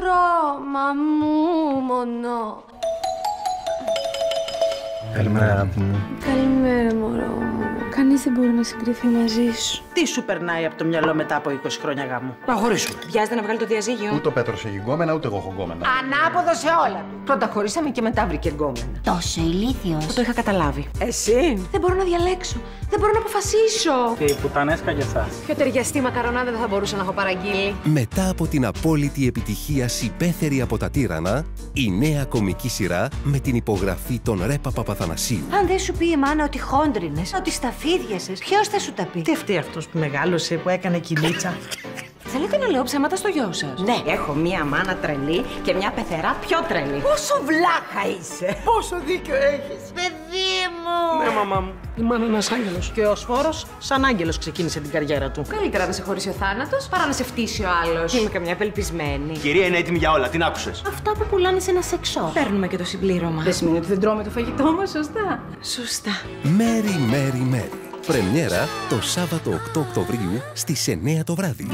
δρόμο μου μόνο Καλημέρα, αγάπη μου. Καλημέρα, μωρό μου. Κανείς δεν μπορεί να συγκριθεί μαζί σου. Τι σου περνάει από το μυαλό μετά από 20 χρόνια γάμου. Να χωρίσουμε. Βιάζεται να βγάλει το διαζύγιο. Ούτε ο Πέτρος έχει γκόμενα, ούτε εγώ έχω γκόμενα. Ανάποδο σε όλα. Πρώτα χωρίσαμε και μετά βρήκε γκόμενα. Τόσο ηλίθιος. Το είχα καταλάβει. Εσύ; Δεν μπορώ να διαλέξω. Δεν μπορώ να αποφασίσω. Τι πουτανέσκα για εσάς. Πιο ταιριαστή μακαρονάδα δεν θα μπορούσα να έχω παραγγείλει. Μετά από την απόλυτη επιτυχία συμπέθερη από τα τύρανα, η νέα κομική σειρά με την υπογραφή των Ρέπα Παπαθανασίου. Αν δεν σου πει η μάνα ότι χόντρινες, ότι σταφίδιασες, ποιος θα σου τα πει; Τι αυτή αυτός που μεγάλωσε, που έκανε κυλίτσα. Θέλετε να λέω ψέματα στο γιο σας; Ναι. Έχω μία μάνα τρελή και μια πεθερά πιο τρελή. Πόσο βλάχα είσαι. Πόσο δίκιο έχεις. Παιδί μου! Ναι, μαμά μου. Η μάνα είναι ένας άγγελος. Και ο Σφόρος, σαν άγγελος ξεκίνησε την καριέρα του. Καλύτερα να σε χωρίσει ο θάνατος παρά να σε φτύσει ο άλλος. Είμαι καμιά απελπισμένη. Η κυρία είναι έτοιμη για όλα. Την άκουσες; Αυτά που πουλάνε σε ένα σεξό. Παίρνουμε και το συμπλήρωμα. Δεν σημαίνει ότι δεν τρώμε το φαγητό μας, σωστά; Σωστά. Μέρι, μέρι, μέρι. Πρεμιέρα το Σάββατο 8 Οκτωβρίου στις 9 το βράδυ.